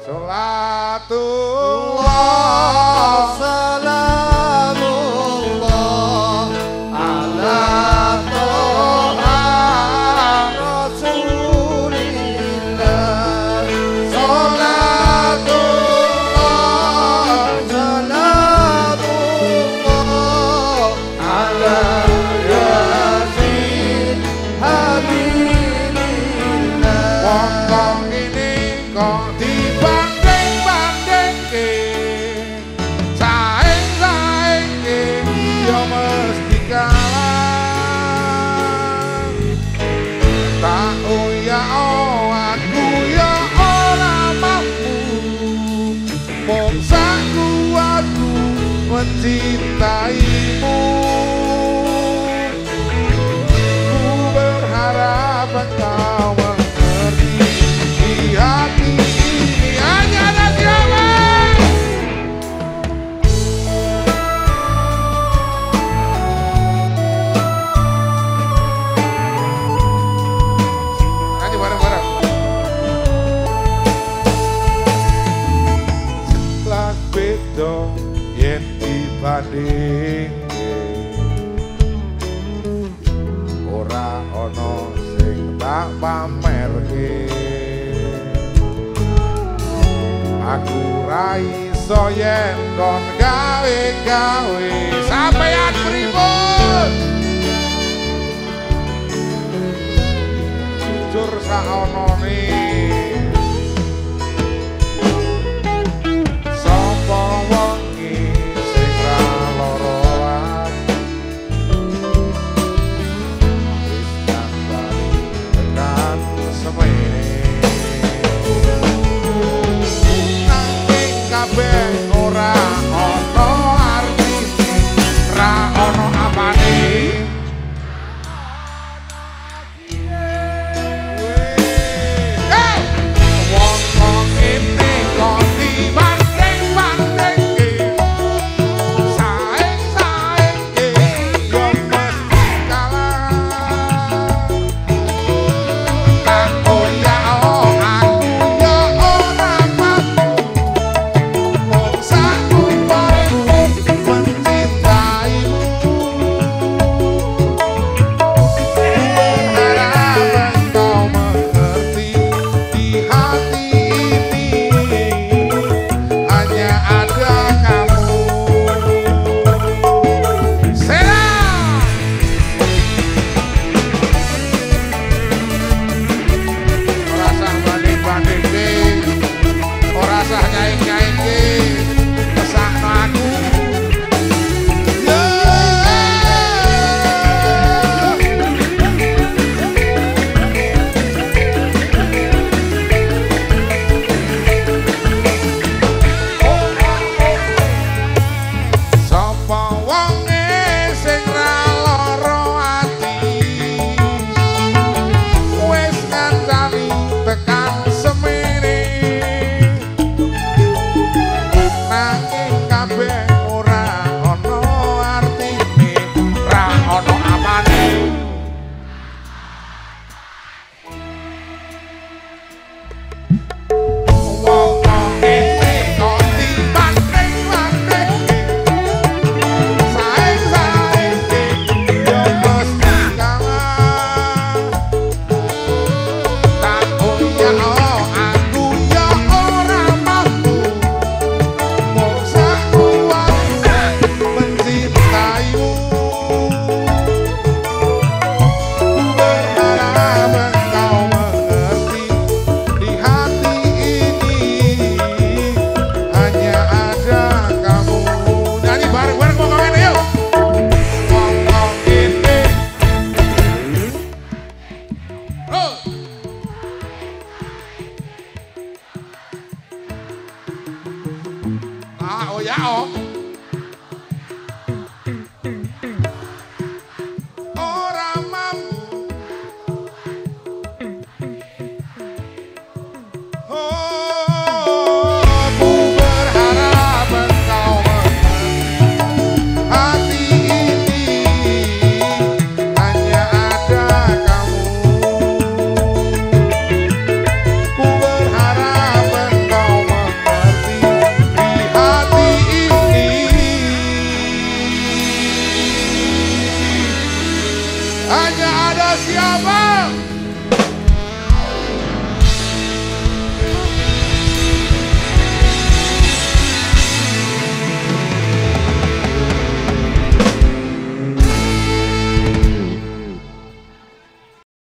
Selatu Allah. mencintaimu pa ora ana sing tak pamerke. Aku rai soyen kon gawe gawe sampeyan pripun jujur sak anane Hanya ada siapa?